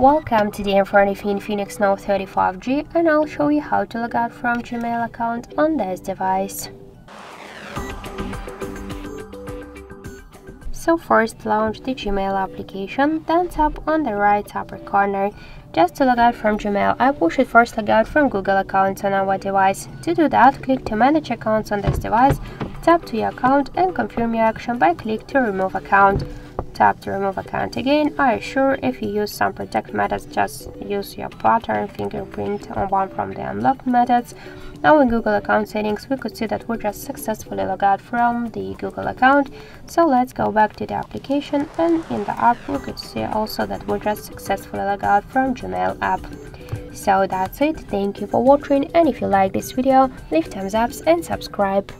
Welcome to the me Infinix Note 30 5G and I'll show you how to log out from Gmail account on this device. So first launch the Gmail application, then tap on the right upper corner. Just to log out from Gmail I we should first log out from Google accounts on our device. To do that, click to manage accounts on this device, tap to your account and confirm your action by click to remove account tap to remove account again. I assure if you use some protect methods, just use your pattern fingerprint on one from the unlocked methods. Now in Google account settings, we could see that we just successfully logged out from the Google account. So let's go back to the application and in the app, we could see also that we just successfully logged out from Gmail app. So that's it, thank you for watching and if you like this video, leave thumbs up and subscribe.